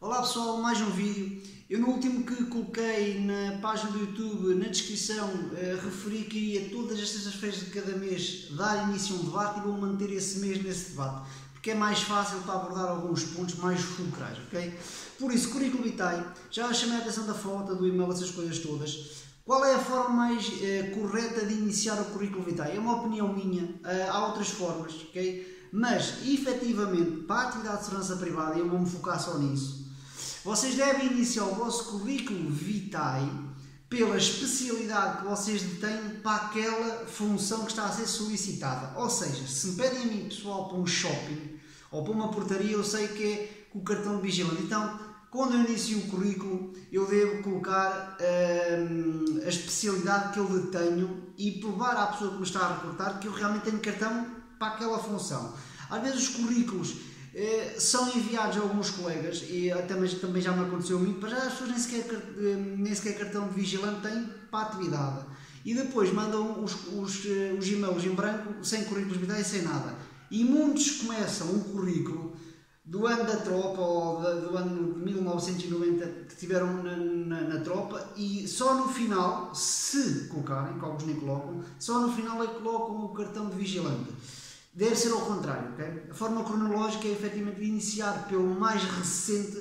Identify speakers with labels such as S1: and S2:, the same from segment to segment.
S1: Olá pessoal, mais um vídeo. Eu no último que coloquei na página do YouTube, na descrição, eh, referi que iria todas as sextas-feiras de cada mês dar início a um debate e vou manter esse mês nesse debate, porque é mais fácil para abordar alguns pontos mais fulcrais, ok? Por isso, currículo vitae, já chamei a atenção da foto, do e-mail, essas coisas todas. Qual é a forma mais eh, correta de iniciar o currículo vitae? É uma opinião minha, eh, há outras formas, ok? Mas, efetivamente, para a atividade de segurança privada, eu vou-me focar só nisso, vocês devem iniciar o vosso currículo vitae pela especialidade que vocês têm para aquela função que está a ser solicitada. Ou seja, se me pedem a mim, pessoal, para um shopping ou para uma portaria, eu sei que é com o cartão de vigilante. Então, quando eu inicio o currículo, eu devo colocar hum, a especialidade que eu detenho e provar à pessoa que me está a recrutar que eu realmente tenho cartão para aquela função. Às vezes os currículos são enviados a alguns colegas e até também já me aconteceu mim, para já as pessoas nem sequer, eh, nem sequer cartão de vigilante têm para a atividade. E depois mandam os, os, eh, os e-mails em branco, sem currículos vitais sem nada. E muitos começam um currículo do ano da tropa ou do ano de 1990 que tiveram na, na, na, tropa e só no final, se colocarem, que alguns nem colocam, só no final é que colocam o cartão de vigilante. Deve ser ao contrário, ok? A forma cronológica é efetivamente iniciar pelo mais recente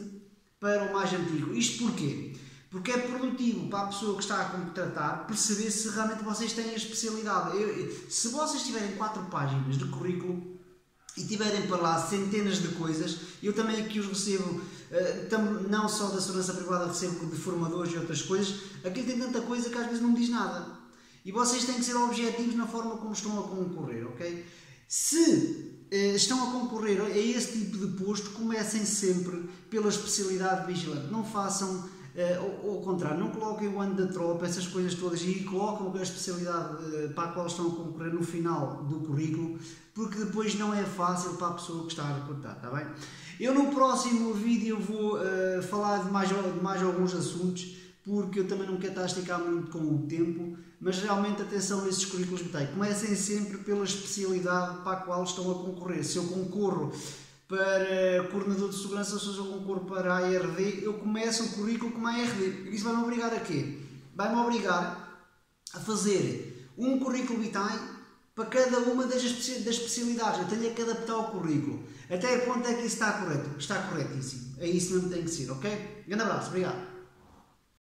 S1: para o mais antigo. Isto porquê? Porque é produtivo para a pessoa que está a contratar perceber se realmente vocês têm a especialidade. Eu, se vocês tiverem quatro páginas de currículo e tiverem para lá centenas de coisas, eu também aqui os recebo, eh, não só da segurança privada, recebo de formadores e outras coisas, aqui tem tanta coisa que às vezes não diz nada. E vocês têm que ser objetivos na forma como estão a concorrer, ok? Se eh, estão a concorrer a esse tipo de posto, comecem sempre pela especialidade de vigilante. Não façam eh, ao, contrário, não coloquem o ano da tropa, essas coisas todas, e colocam a especialidade eh, para a qual estão a concorrer no final do currículo, porque depois não é fácil para a pessoa que está a recrutar, está bem? Eu no próximo vídeo vou falar de mais, de mais alguns assuntos, porque eu também não quero estar a esticar muito com o tempo, mas realmente atenção a esses currículos vitae. Comecem sempre pela especialidade para a qual estão a concorrer. Se eu concorro para coordenador de segurança, se eu concorro para a ARD, eu começo o currículo com a ARD. Isso vai-me obrigar a quê? Vai-me obrigar a fazer um currículo vitae para cada uma das, especialidades. Eu tenho que adaptar o currículo. Até a ponto é que isso está correto. Está corretíssimo. É isso mesmo que tem que ser, ok? Grande abraço, obrigado.